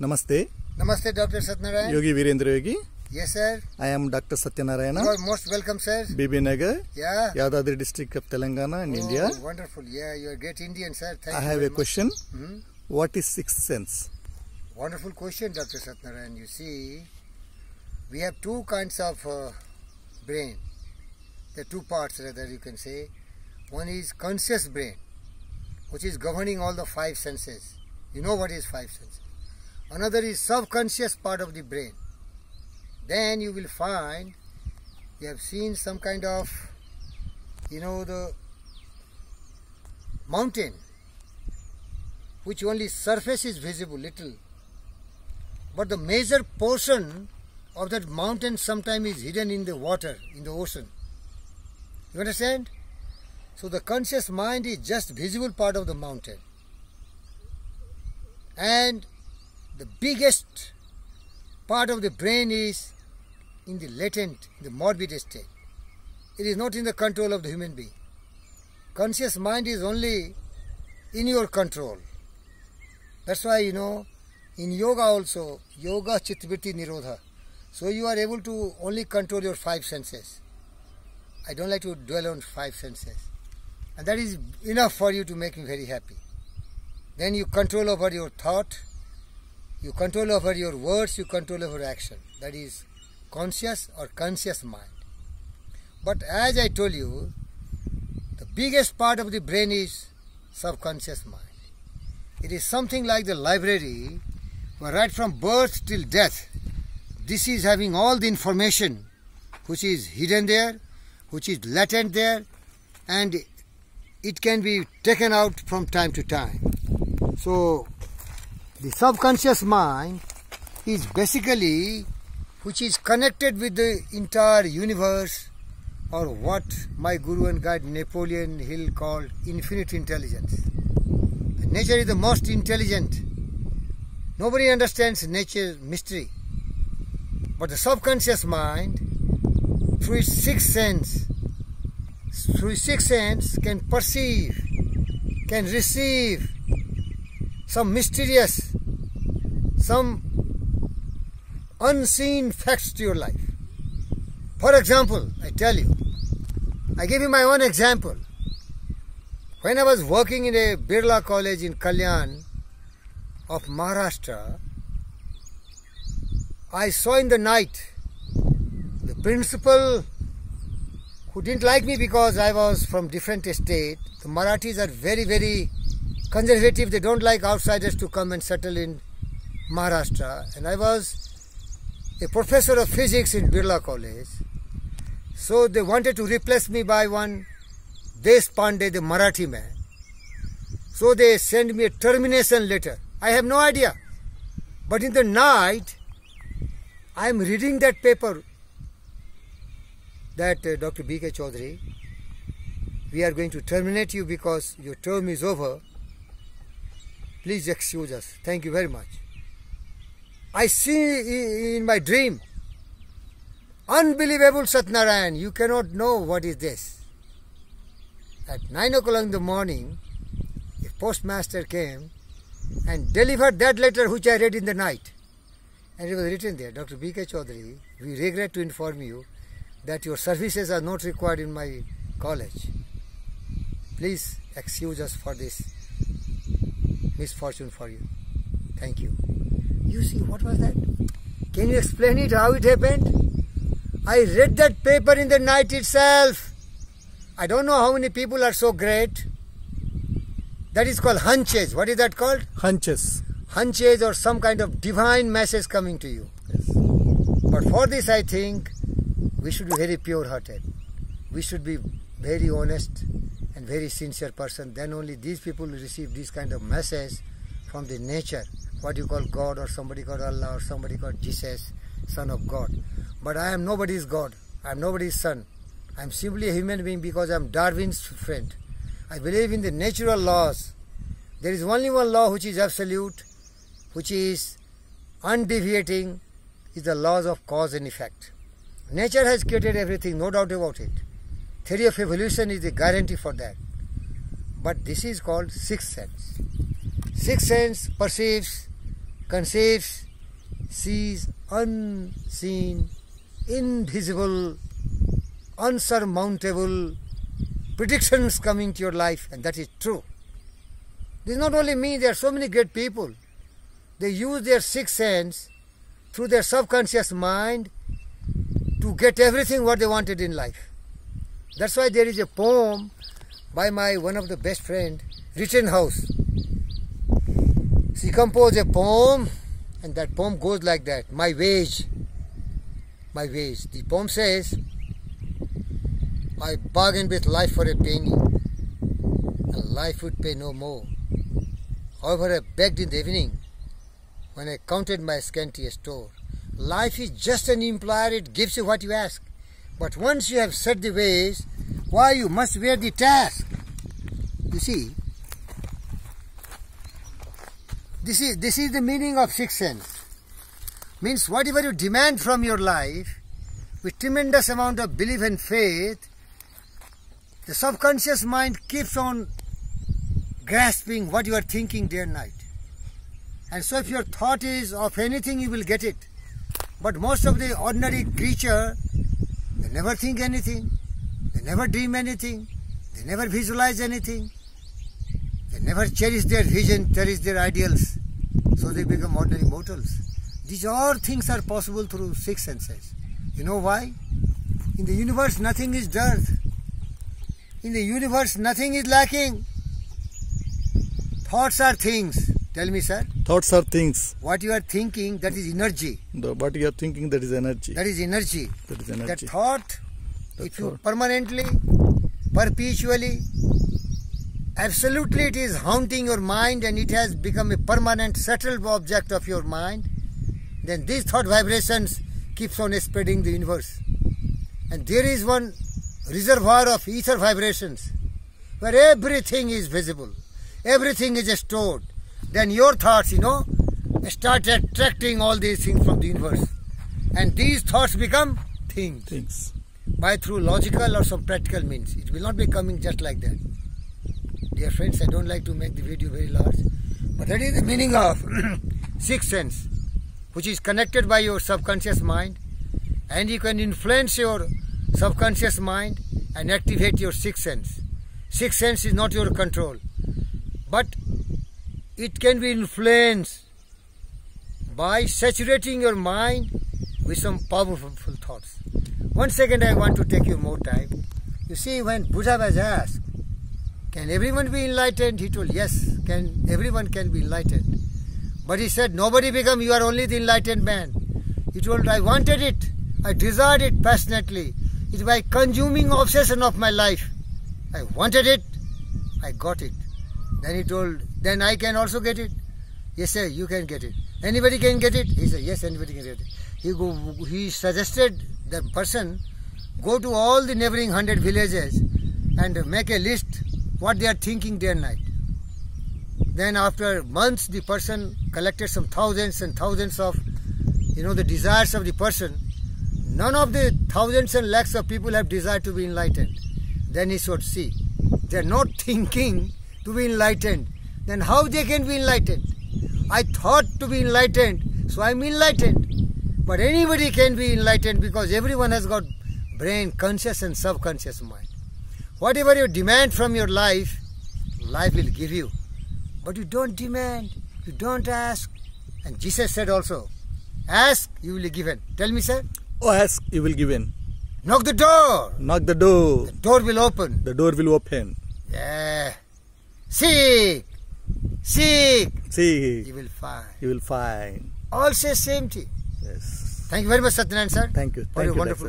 Namaste, Namaste, Dr. Satnarayan. Yogi Virendra Yogi. Yes, sir. I am Dr. Satyanarayana, You are most welcome, sir. BB Nagar, Yeah. Yadadri district of Telangana in Oh, India. Wonderful. Yeah, you are a great Indian, sir. Thank I have a much. question. Hmm? What is sixth sense? Wonderful question, Dr. Satnarayan. You see, we have two kinds of uh, brain. Are two parts, rather, you can say. One is conscious brain, which is governing all the five senses. You know what is five senses. Another is subconscious part of the brain. Then you will find you have seen some kind of, you know, the mountain, which only surface is visible, little. But the major portion of that mountain sometimes is hidden in the water, in the ocean. You understand? So the conscious mind is just visible part of the mountain. And the biggest part of the brain is in the latent, the morbid state. It is not in the control of the human being. Conscious mind is only in your control. That's why, you know, in yoga also, yoga chitvritti nirodha. So you are able to only control your five senses. I don't like to dwell on five senses. And that is enough for you to make me very happy. Then you control over your thought, you control over your words, you control over action. That is conscious or conscious mind. But as I told you, the biggest part of the brain is subconscious mind. It is something like the library where right from birth till death, this is having all the information which is hidden there, which is latent there, and it can be taken out from time to time. So, the subconscious mind is basically which is connected with the entire universe or what my guru and guide Napoleon Hill called infinite intelligence. Nature is the most intelligent. Nobody understands nature's mystery. But the subconscious mind, through its sixth sense, through its sixth sense, can perceive, can receive some mysterious, some unseen facts to your life. For example, I tell you, I give you my own example. When I was working in a Birla college in Kalyan of Maharashtra, I saw in the night the principal who didn't like me because I was from different state. The Marathis are very, very conservative. They don't like outsiders to come and settle in Maharashtra. And I was a professor of physics in Birla College. So they wanted to replace me by one Deshpande, the Marathi man. So they sent me a termination letter. I have no idea. But in the night, I am reading that paper that uh, Dr. B.K. Chaudhary, we are going to terminate you because your term is over. Please excuse us. Thank you very much. I see in my dream, unbelievable Satnarayan, you cannot know what is this. At 9 o'clock in the morning, a postmaster came and delivered that letter which I read in the night. And it was written there, Dr. B.K. Chaudhary, we regret to inform you that your services are not required in my college. Please excuse us for this misfortune for you. Thank you. You see, what was that? Can you explain it how it happened? I read that paper in the night itself. I don't know how many people are so great. That is called hunches. What is that called? Hunches. Hunches or some kind of divine message coming to you. Yes. But for this, I think we should be very pure hearted. We should be very honest and very sincere person. Then only these people will receive this kind of message from the nature. What you call God or somebody called Allah or somebody called Jesus, Son of God. But I am nobody's God. I am nobody's son. I am simply a human being because I am Darwin's friend. I believe in the natural laws. There is only one law which is absolute, which is undeviating, is the laws of cause and effect. Nature has created everything, no doubt about it. Theory of evolution is the guarantee for that. But this is called sixth sense. Sixth sense perceives conceives, sees unseen, invisible, unsurmountable predictions coming to your life, and that is true. This is not only me, there are so many great people. They use their sixth sense through their subconscious mind to get everything what they wanted in life. That's why there is a poem by my one of the best friend, Rittenhouse. She composed a poem, and that poem goes like that: My wage, my wage. The poem says, "I bargained with life for a penny, and life would pay no more. However, I begged in the evening when I counted my scanty store. Life is just an employer; it gives you what you ask. But once you have set the ways, why you must wear the task." You see, this is this is the meaning of sixth sense. Means whatever you demand from your life, with tremendous amount of belief and faith, the subconscious mind keeps on grasping what you are thinking day and night. And so if your thought is of anything, you will get it. But most of the ordinary creature, they never think anything, they never dream anything, they never visualize anything, they never cherish their vision, cherish their ideals. So they become ordinary mortals. These all things are possible through six senses. You know why? In the universe, nothing is dearth. In the universe, nothing is lacking. Thoughts are things. Tell me, sir. Thoughts are things. What you are thinking, that is energy. The, what you are thinking, that is energy. That is energy. That is That energy. thought, That if you permanently, perpetually, absolutely it is haunting your mind and it has become a permanent settled object of your mind, then these thought vibrations keeps on spreading the universe. And there is one reservoir of ether vibrations where everything is visible, everything is stored. Then your thoughts, you know, start attracting all these things from the universe. And these thoughts become things Things. by through logical or some practical means. It will not be coming just like that. Dear friends, I don't like to make the video very large, but that is the meaning of sixth sense, which is connected by your subconscious mind, and you can influence your subconscious mind and activate your sixth sense. Sixth sense is not your control, but it can be influenced by saturating your mind with some powerful thoughts. One second, I want to take you more time. You see, when Buddha was asked, "Can everyone be enlightened?" He told, "Yes, can everyone can be enlightened." But he said, "Nobody become. You are only the enlightened man." He told, "I wanted it. I desired it passionately. It's by consuming obsession of my life. I wanted it. I got it." Then he told, "Then I can also get it." Yes, sir, you can get it. Anybody can get it? He said, Yes, anybody can get it. He, go, he suggested the person go to all the neighboring hundred villages and make a list what they are thinking day and night. Then after months, the person collected some thousands and thousands of, you know, the desires of the person. None of the thousands and lakhs of people have desire to be enlightened. Then he should see. They are not thinking to be enlightened. Then how they can be enlightened? I thought to be enlightened, so I'm enlightened. But anybody can be enlightened because everyone has got brain, conscious and subconscious mind. Whatever you demand from your life, life will give you. But you don't demand, you don't ask. And Jesus said also, ask, you will be given. Tell me, sir. Oh, ask, you will give in. Knock the door. Knock the door. The door will open. The door will open. Yeah. Seek. Seek. See, You will find. you will find. All say same thing. Yes. Thank you very much, Satyanarayana sir. Thank you. Thank you, wonderful.